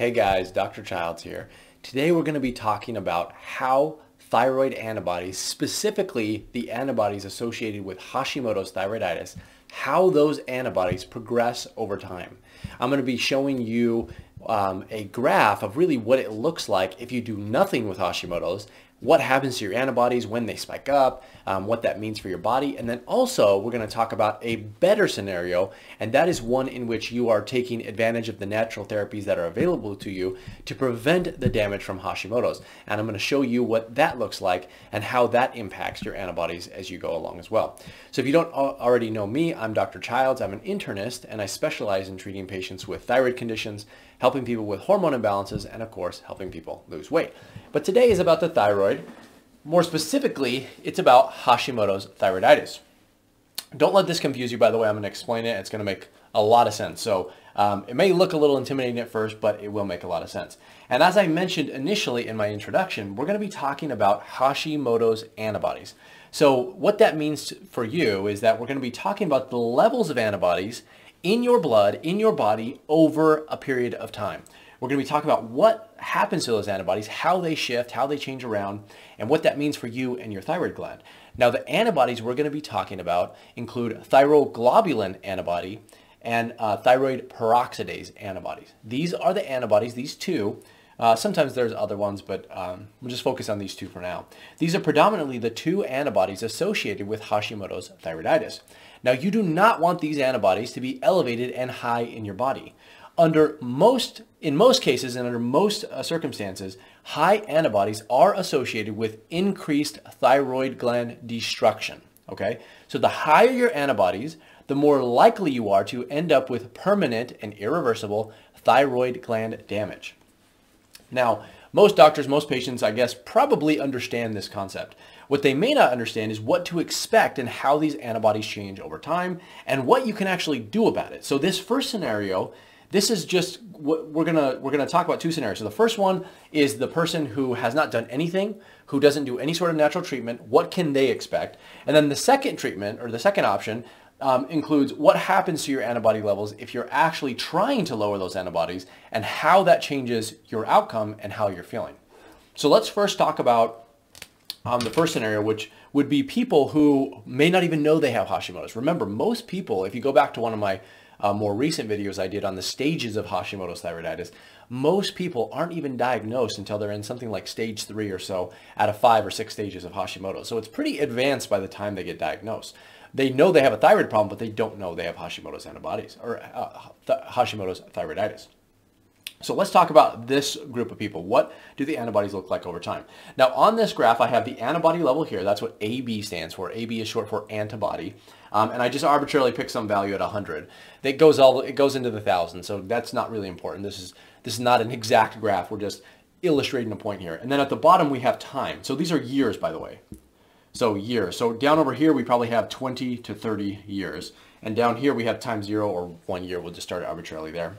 Hey guys, Dr. Childs here. Today we're going to be talking about how thyroid antibodies, specifically the antibodies associated with Hashimoto's thyroiditis, how those antibodies progress over time. I'm going to be showing you um, a graph of really what it looks like if you do nothing with Hashimoto's what happens to your antibodies when they spike up, um, what that means for your body. And then also we're going to talk about a better scenario, and that is one in which you are taking advantage of the natural therapies that are available to you to prevent the damage from Hashimoto's. And I'm going to show you what that looks like and how that impacts your antibodies as you go along as well. So if you don't already know me, I'm Dr. Childs. I'm an internist, and I specialize in treating patients with thyroid conditions, helping people with hormone imbalances, and of course, helping people lose weight. But today is about the thyroid. More specifically, it's about Hashimoto's thyroiditis. Don't let this confuse you, by the way. I'm going to explain it. It's going to make a lot of sense. So um, it may look a little intimidating at first, but it will make a lot of sense. And as I mentioned initially in my introduction, we're going to be talking about Hashimoto's antibodies. So what that means for you is that we're going to be talking about the levels of antibodies in your blood, in your body over a period of time. We're going to be talking about what happens to those antibodies, how they shift, how they change around, and what that means for you and your thyroid gland. Now, the antibodies we're going to be talking about include thyroglobulin antibody and uh, thyroid peroxidase antibodies. These are the antibodies, these two, uh, sometimes there's other ones, but um, we'll just focus on these two for now. These are predominantly the two antibodies associated with Hashimoto's thyroiditis. Now, you do not want these antibodies to be elevated and high in your body under most, in most cases and under most uh, circumstances, high antibodies are associated with increased thyroid gland destruction. Okay, so the higher your antibodies, the more likely you are to end up with permanent and irreversible thyroid gland damage. Now, most doctors, most patients, I guess, probably understand this concept. What they may not understand is what to expect and how these antibodies change over time and what you can actually do about it. So this first scenario this is just what we're gonna we're gonna talk about two scenarios. So the first one is the person who has not done anything, who doesn't do any sort of natural treatment. What can they expect? And then the second treatment or the second option um, includes what happens to your antibody levels if you're actually trying to lower those antibodies and how that changes your outcome and how you're feeling. So let's first talk about um, the first scenario, which would be people who may not even know they have Hashimoto's. Remember, most people, if you go back to one of my uh, more recent videos I did on the stages of Hashimoto's thyroiditis, most people aren't even diagnosed until they're in something like stage three or so out of five or six stages of Hashimoto. So it's pretty advanced by the time they get diagnosed. They know they have a thyroid problem, but they don't know they have Hashimoto's antibodies or uh, th Hashimoto's thyroiditis. So let's talk about this group of people. What do the antibodies look like over time? Now on this graph, I have the antibody level here. That's what AB stands for. AB is short for antibody. Um, and I just arbitrarily pick some value at 100. It goes all it goes into the thousands, so that's not really important. This is this is not an exact graph. We're just illustrating a point here. And then at the bottom we have time. So these are years, by the way. So years. So down over here we probably have 20 to 30 years, and down here we have time zero or one year. We'll just start arbitrarily there.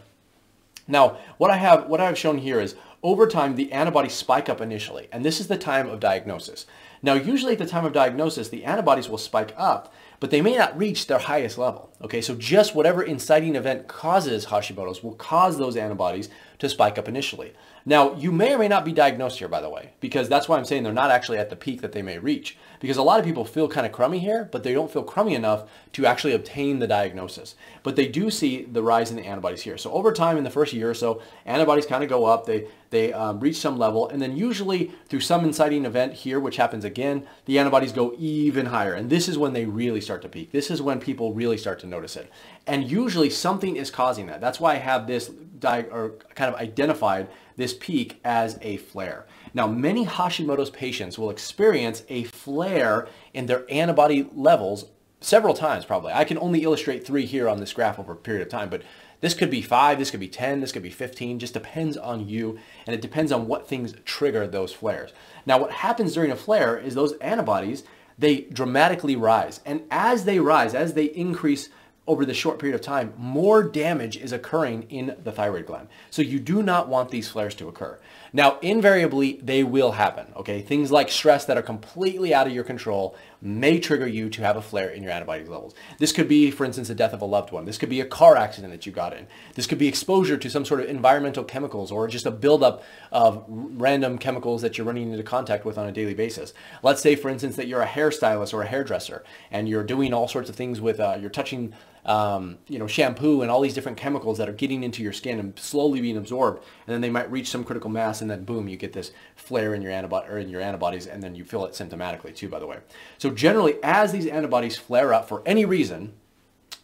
Now, what I have what I've shown here is over time the antibodies spike up initially, and this is the time of diagnosis. Now, usually at the time of diagnosis, the antibodies will spike up, but they may not reach their highest level. Okay, so just whatever inciting event causes Hashimoto's will cause those antibodies to spike up initially. Now, you may or may not be diagnosed here, by the way, because that's why I'm saying they're not actually at the peak that they may reach. Because a lot of people feel kind of crummy here, but they don't feel crummy enough to actually obtain the diagnosis. But they do see the rise in the antibodies here. So over time, in the first year or so, antibodies kind of go up. They they um, reach some level, and then usually through some inciting event here, which happens again, the antibodies go even higher. And this is when they really start to peak. This is when people really start to notice it. And usually something is causing that. That's why I have this or kind of identified this peak as a flare. Now, many Hashimoto's patients will experience a flare in their antibody levels several times probably. I can only illustrate three here on this graph over a period of time, but this could be five, this could be 10, this could be 15, just depends on you, and it depends on what things trigger those flares. Now, what happens during a flare is those antibodies, they dramatically rise. And as they rise, as they increase over the short period of time, more damage is occurring in the thyroid gland. So you do not want these flares to occur. Now, invariably, they will happen, okay? Things like stress that are completely out of your control may trigger you to have a flare in your antibody levels. This could be, for instance, the death of a loved one. This could be a car accident that you got in. This could be exposure to some sort of environmental chemicals or just a buildup of random chemicals that you're running into contact with on a daily basis. Let's say, for instance, that you're a hairstylist or a hairdresser and you're doing all sorts of things with, uh, you're touching um, you know, shampoo and all these different chemicals that are getting into your skin and slowly being absorbed, and then they might reach some critical mass, and then boom, you get this flare in your antibody or in your antibodies, and then you feel it symptomatically too. By the way, so generally, as these antibodies flare up for any reason,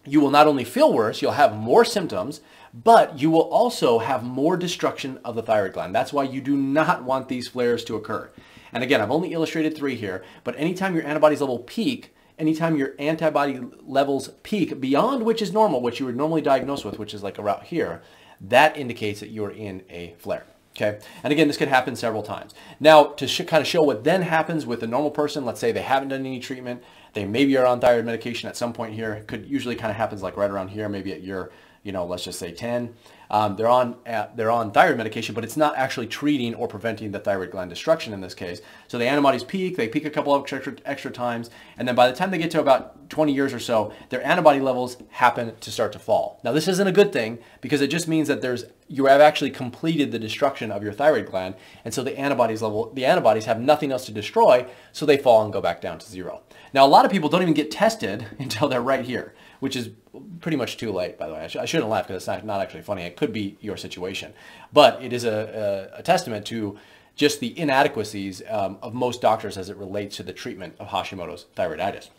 you will not only feel worse, you'll have more symptoms, but you will also have more destruction of the thyroid gland. That's why you do not want these flares to occur. And again, I've only illustrated three here, but anytime your antibodies level peak, anytime your antibody levels peak beyond which is normal, which you would normally diagnose with, which is like around here, that indicates that you're in a flare. Okay, and again, this could happen several times. Now, to kind of show what then happens with a normal person, let's say they haven't done any treatment, they maybe are on thyroid medication at some point here. It could usually kind of happens like right around here, maybe at your, you know, let's just say 10. Um, they're on uh, they're on thyroid medication, but it's not actually treating or preventing the thyroid gland destruction in this case. So the antibodies peak, they peak a couple of extra, extra times, and then by the time they get to about 20 years or so, their antibody levels happen to start to fall. Now this isn't a good thing because it just means that there's you have actually completed the destruction of your thyroid gland, and so the antibodies level the antibodies have nothing else to destroy, so they fall and go back down to zero. Now a lot of people don't even get tested until they're right here which is pretty much too late, by the way. I, sh- I shouldn't laugh because it's not, not actually funny. It could be your situation. But it is a, a, a testament to just the inadequacies um, of most doctors as it relates to the treatment of Hashimoto's thyroiditis.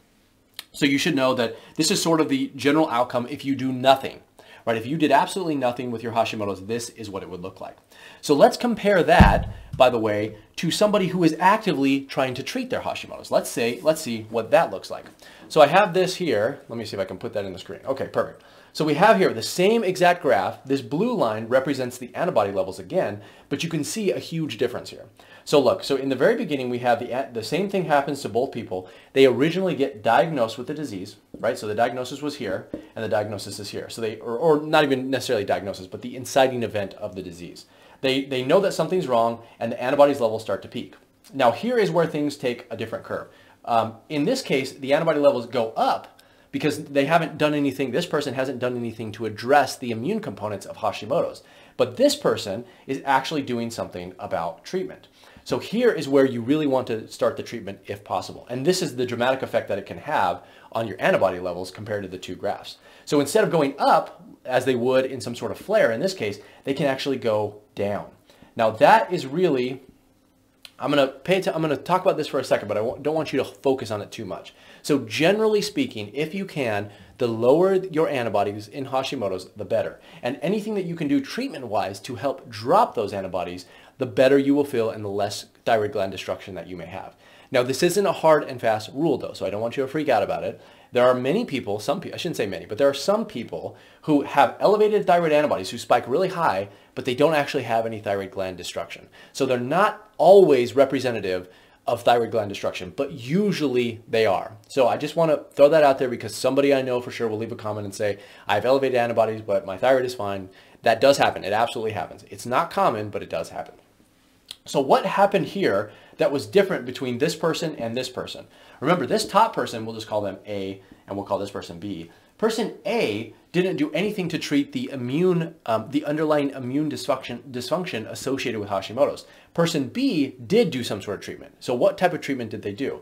So you should know that this is sort of the general outcome if you do nothing. Right? If you did absolutely nothing with your Hashimoto's, this is what it would look like. So let's compare that, by the way, to somebody who is actively trying to treat their Hashimoto's. Let's say, let's see what that looks like. So I have this here. Let me see if I can put that in the screen. Okay, perfect. So we have here the same exact graph. This blue line represents the antibody levels again, but you can see a huge difference here. So look, so in the very beginning, we have the, the same thing happens to both people. They originally get diagnosed with the disease, right? So the diagnosis was here and the diagnosis is here. So they, or, or not even necessarily diagnosis, but the inciting event of the disease. They, they know that something's wrong and the antibodies levels start to peak. Now here is where things take a different curve. Um, in this case, the antibody levels go up because they haven't done anything, this person hasn't done anything to address the immune components of Hashimoto's. But this person is actually doing something about treatment. So here is where you really want to start the treatment if possible. And this is the dramatic effect that it can have on your antibody levels compared to the two graphs. So instead of going up, as they would in some sort of flare in this case, they can actually go down. Now that is really I'm gonna pay. I'm gonna talk about this for a second, but I don't want you to focus on it too much. So generally speaking, if you can, the lower your antibodies in Hashimoto's, the better. And anything that you can do treatment-wise to help drop those antibodies, the better you will feel and the less thyroid gland destruction that you may have. Now, this isn't a hard and fast rule though, so I don't want you to freak out about it. There are many people, some people, I shouldn't say many, but there are some people who have elevated thyroid antibodies who spike really high, but they don't actually have any thyroid gland destruction. So they're not always representative of thyroid gland destruction, but usually they are. So I just want to throw that out there because somebody I know for sure will leave a comment and say, I have elevated antibodies, but my thyroid is fine. That does happen. It absolutely happens. It's not common, but it does happen. So what happened here that was different between this person and this person? Remember, this top person, we'll just call them A, and we'll call this person B. Person A didn't do anything to treat the immune, um, the underlying immune dysfunction, dysfunction associated with Hashimoto's. Person B did do some sort of treatment. So what type of treatment did they do?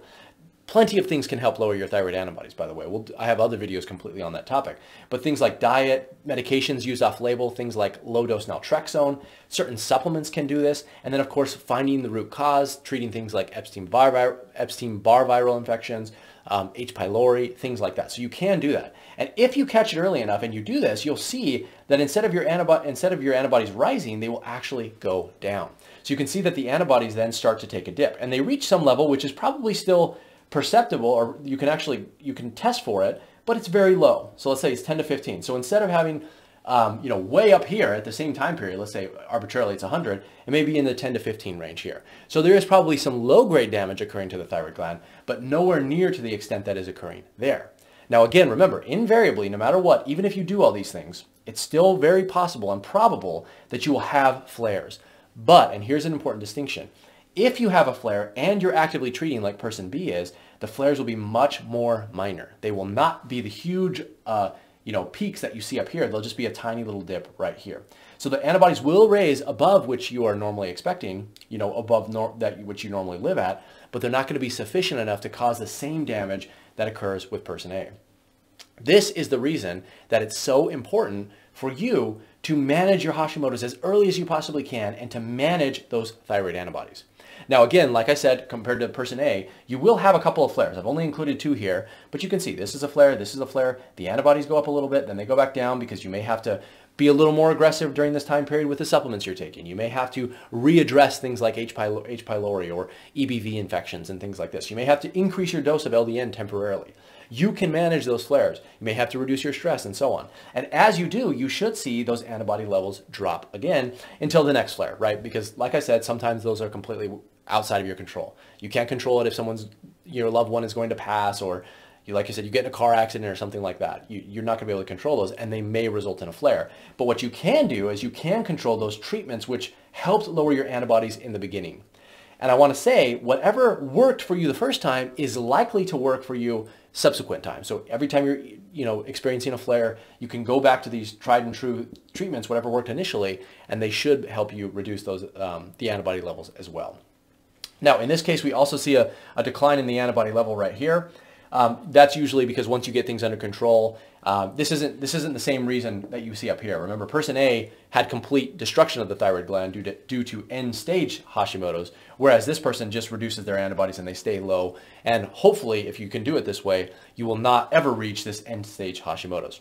Plenty of things can help lower your thyroid antibodies, by the way. We'll, I have other videos completely on that topic. But things like diet, medications used off-label, things like low-dose naltrexone, certain supplements can do this. And then, of course, finding the root cause, treating things like Epstein-Barr Epstein viral infections, um, H. pylori, things like that. So you can do that. And if you catch it early enough and you do this, you'll see that instead of your antibody, instead of your antibodies rising, they will actually go down. So you can see that the antibodies then start to take a dip and they reach some level, which is probably still perceptible or you can actually, you can test for it, but it's very low. So let's say it's 10 to 15. So instead of having, um, you know, way up here at the same time period, let's say arbitrarily it's 100, it may be in the 10 to 15 range here. So there is probably some low grade damage occurring to the thyroid gland, but nowhere near to the extent that is occurring there. Now again, remember, invariably, no matter what, even if you do all these things, it's still very possible and probable that you will have flares. But, and here's an important distinction, if you have a flare and you're actively treating like person B is, the flares will be much more minor. They will not be the huge uh, you know, peaks that you see up here. They'll just be a tiny little dip right here. So the antibodies will raise above which you are normally expecting, you know, above that which you normally live at, but they're not going to be sufficient enough to cause the same damage that occurs with person A. This is the reason that it's so important for you to manage your Hashimoto's as early as you possibly can and to manage those thyroid antibodies. Now, again, like I said, compared to person A, you will have a couple of flares. I've only included two here, but you can see this is a flare, this is a flare. The antibodies go up a little bit, then they go back down because you may have to be a little more aggressive during this time period with the supplements you're taking. You may have to readdress things like H. pylori, H. pylori or EBV infections and things like this. You may have to increase your dose of LDN temporarily. You can manage those flares. You may have to reduce your stress and so on. And as you do, you should see those antibody levels drop again until the next flare, right? Because like I said, sometimes those are completely outside of your control. You can't control it if someone's, your loved one is going to pass or you, like you said, you get in a car accident or something like that. You, you're not going to be able to control those and they may result in a flare. But what you can do is you can control those treatments which helped lower your antibodies in the beginning. And I want to say whatever worked for you the first time is likely to work for you subsequent times. So every time you're you know experiencing a flare, you can go back to these tried and true treatments, whatever worked initially, and they should help you reduce those um, the antibody levels as well. Now, in this case, we also see a, a decline in the antibody level right here. Um, that's usually because once you get things under control, uh, this isn't this isn't the same reason that you see up here. Remember, person A had complete destruction of the thyroid gland due to, due to end-stage Hashimoto's, whereas this person just reduces their antibodies and they stay low. And hopefully, if you can do it this way, you will not ever reach this end-stage Hashimoto's,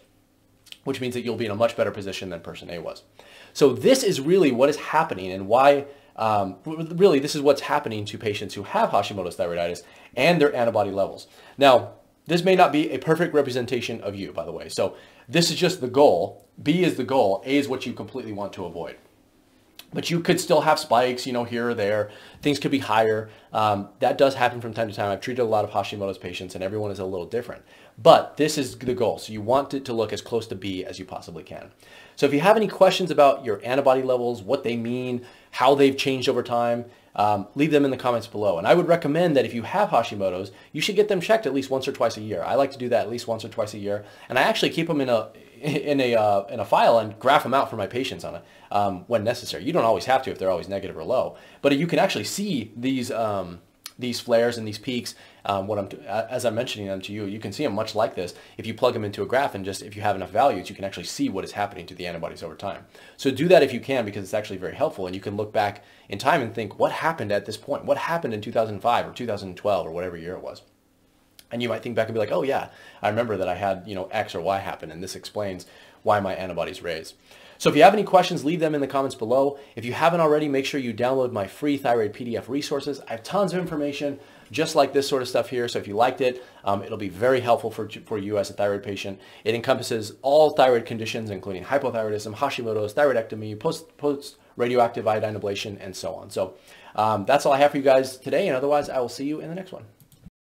which means that you'll be in a much better position than person A was. So this is really what is happening and why um, really, this is what's happening to patients who have Hashimoto's thyroiditis and their antibody levels. Now, this may not be a perfect representation of you, by the way. So this is just the goal. B is the goal. A is what you completely want to avoid. But you could still have spikes, you know, here or there. Things could be higher. Um, that does happen from time to time. I've treated a lot of Hashimoto's patients and everyone is a little different. But this is the goal. So you want it to look as close to B as you possibly can. So if you have any questions about your antibody levels, what they mean, how they've changed over time, um, leave them in the comments below. And I would recommend that if you have Hashimoto's, you should get them checked at least once or twice a year. I like to do that at least once or twice a year. And I actually keep them in a in a uh, in a file and graph them out for my patients on it um, when necessary. You don't always have to if they're always negative or low, but you can actually see these um, these flares and these peaks, um, what I'm as I'm mentioning them to you, you can see them much like this. If you plug them into a graph and just if you have enough values, you can actually see what is happening to the antibodies over time. So do that if you can because it's actually very helpful and you can look back in time and think what happened at this point? What happened in 2005 or 2012 or whatever year it was? And you might think back and be like, oh yeah, I remember that I had, you know, X or Y happen and this explains why my antibodies raise. So if you have any questions, leave them in the comments below. If you haven't already, make sure you download my free thyroid PDF resources. I have tons of information just like this sort of stuff here. So if you liked it, um, it'll be very helpful for, for you as a thyroid patient. It encompasses all thyroid conditions, including hypothyroidism, Hashimoto's, thyroidectomy, post, post radioactive iodine ablation, and so on. So um, that's all I have for you guys today. And otherwise, I will see you in the next one.